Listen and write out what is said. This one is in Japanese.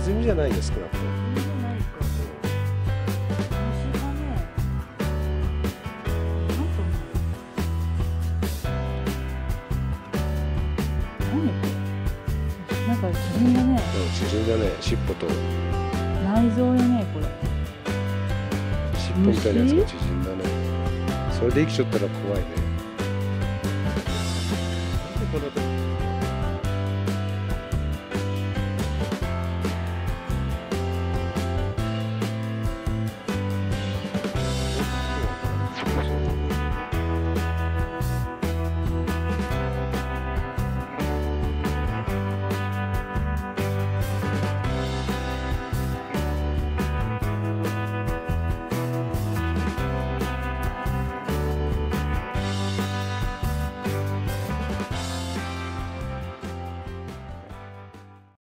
ズミじゃないよ少なくとも。なんか縮んだね。だね、尻尾と。内臓よね、これ。尻尾みたいなやつが縮んだね。それで生きちゃったら怖いね。